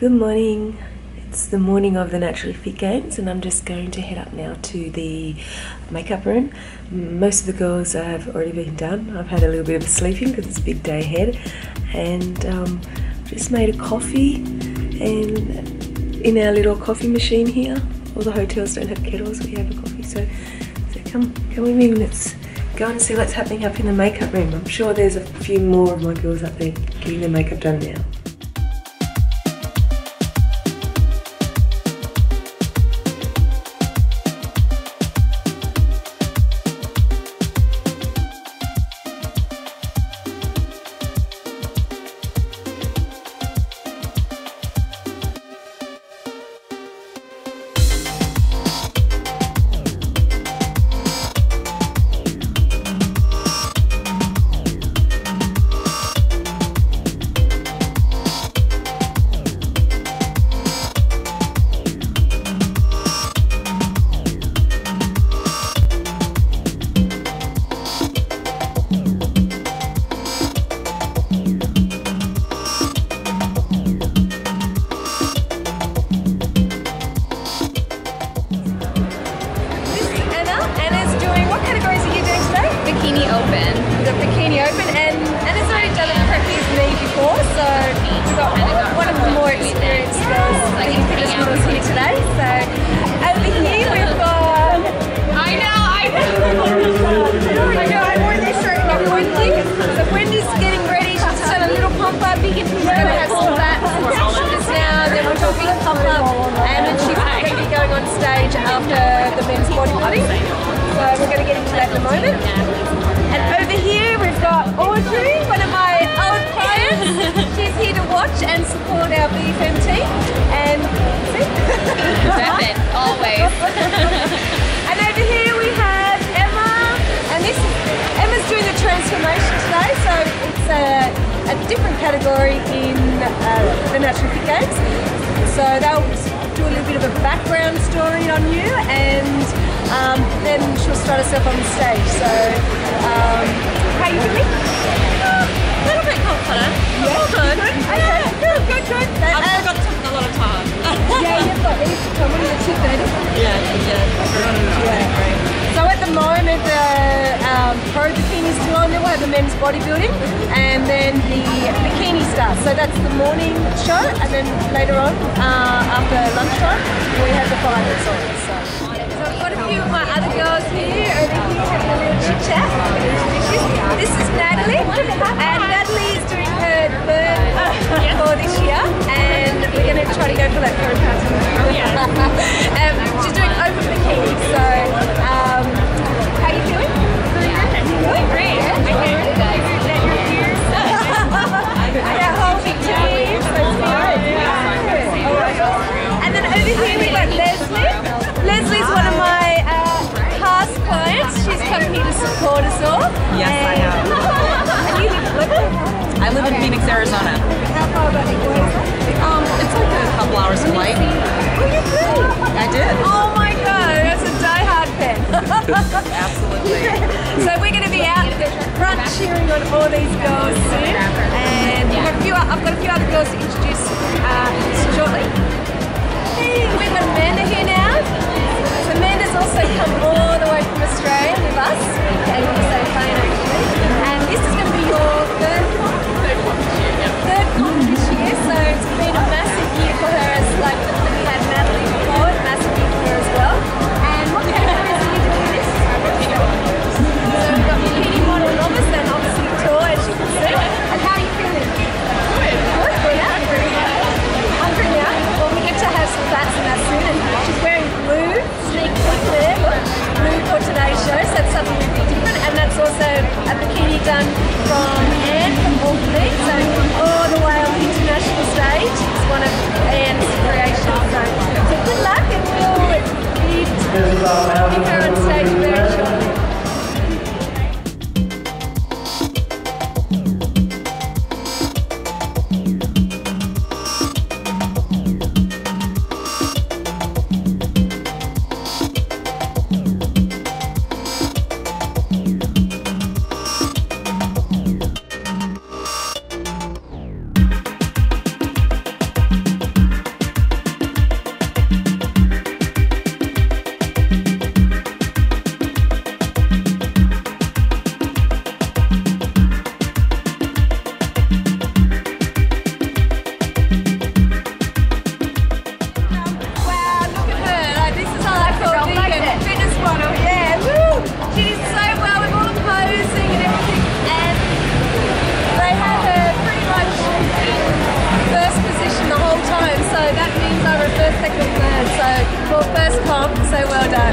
Good morning. It's the morning of the Naturally Fit Games, and I'm just going to head up now to the makeup room. Most of the girls have already been done. I've had a little bit of a sleeping because it's a big day ahead, and um, just made a coffee and in our little coffee machine here. All the hotels don't have kettles, we have a coffee, so, so come, come with me. Let's go and see what's happening up in the makeup room. I'm sure there's a few more of my girls up there getting their makeup done now. Open. The Bikini Open, and Anna's already done a preppy as me before, so we've got one of the more experienced girls, the fitness models here today. So our VFM team. And see? Always. and over here we have Emma, and this Emma's doing the transformation today, so it's a, a different category in uh, the Natural Fit Games. So they'll do a little bit of a background story on you, and um, then she'll start herself on the stage. So, um, how you feeling? A little bit confident. Yeah, good. Okay, good, good. I've got a lot of time. yeah, you've got these. Are you, two thirty? yeah, yeah. So at the moment, the um, pro bikini is still on. Then we'll have the men's bodybuilding, and then the bikini starts. So that's the morning show, and then later on, uh, after lunchtime, we have the finals on. So. so I've got a few of my other girls here over here having a little chit chat. This is Natalie, and Natalie for this year, and we're going to try to go for that third pass. um, she's doing open bikini, so um, how you feeling? Feeling great. Yeah, okay. Let your ears. yeah, whole big team. So good. Alright. And then over here we've got Leslie. Leslie's one of my uh, past clients. She's come here to support us all. Yes, I And- have. And you live in Liverpool? I live in Phoenix, Arizona. A couple hours flight. Oh, you did? I did. Oh my god, that's a die-hard fan. Absolutely. so we're going to be out front cheering on all these girls soon, and we've got a few, I've got a few other girls to introduce uh, shortly. Hey, we've got Amanda here now. So Amanda's also come all the way from Australia with us, and same plane actually. And this is going to be your third comp? Third comp this year, so it's been a massive year for her first comp, so well done.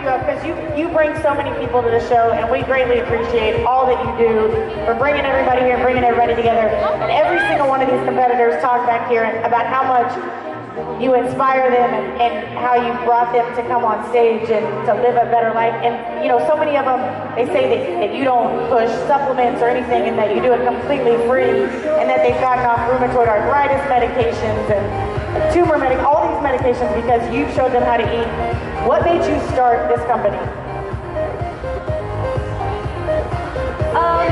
You because you you bring so many people to the show, and we greatly appreciate all that you do for bringing everybody here, bringing everybody together. And every single one of these competitors talked back here about how much you inspire them and, and how you brought them to come on stage and to live a better life. And you know, so many of them they say that, that you don't push supplements or anything, and that you do it completely free, and that they've gotten off rheumatoid arthritis medications and tumor medic, all these medications because you showed them how to eat. What made you start this company? Um,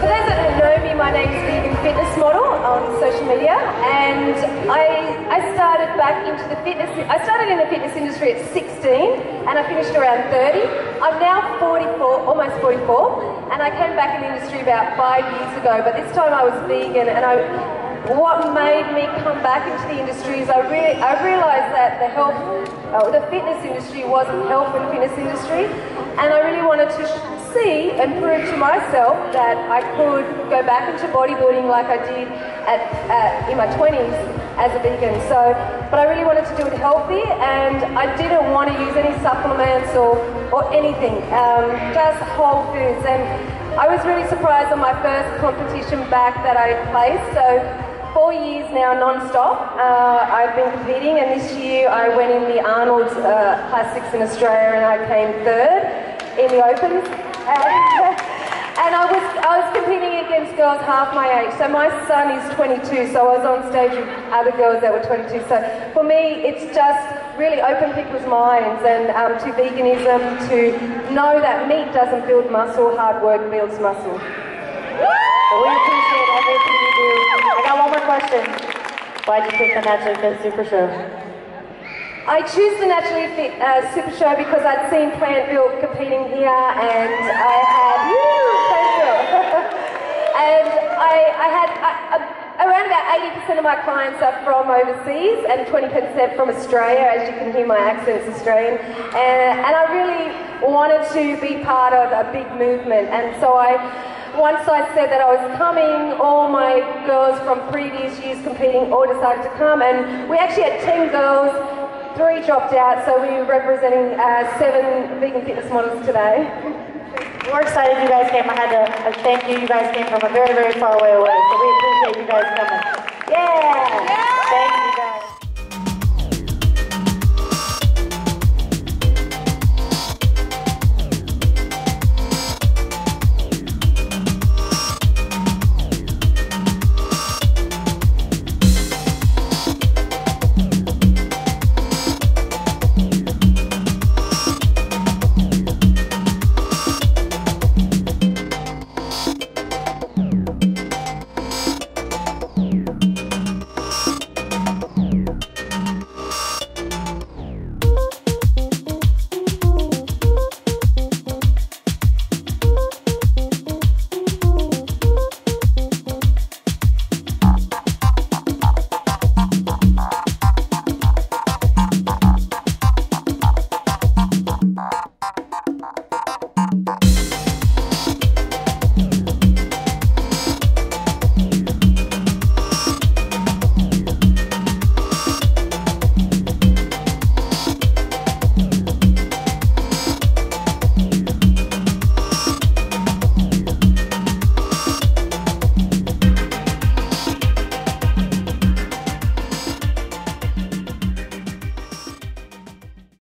for those that don't know me, my name is Vegan Fitness Model on social media, and I I started back into the fitness. I started in the fitness industry at 16, and I finished around 30. I'm now 44, almost 44, and I came back in the industry about five years ago. But this time I was vegan, and I what made me come back into the industry is I, re- I realised that the health, uh, the fitness industry wasn't health and fitness industry, and I really wanted to see and prove to myself that I could go back into bodybuilding like I did at, at in my 20s as a vegan. So, but I really wanted to do it healthy, and I didn't want to use any supplements or or anything, um, just whole foods and. I was really surprised on my first competition back that I placed. So four years now non-stop. Uh, I've been competing and this year I went in the Arnold uh, Classics in Australia and I came third in the Opens. And, and I was I was competing against girls half my age. So my son is 22, so I was on stage with other girls that were 22. So for me, it's just really opened people's minds and um, to veganism, to know that meat doesn't build muscle, hard work builds muscle. But got one more question. Why'd you pick the Naturally Fit Super Show? I choose the Naturally Fit uh, Super Show because I'd seen PlantBuilt competing here and I had, PlantBuilt. and I, I had, I, I, around about 80% of my clients are from overseas and 20% from Australia, as you can hear my accent's Australian. And, and I really wanted to be part of a big movement and so I, once I said that I was coming, all my girls from previous years competing all decided to come, and we actually had 10 girls, three dropped out, so we were representing uh, seven vegan fitness models today. We're excited you guys came. I had to thank you. You guys came from a very, very far way away, so we appreciate you guys coming. Yeah!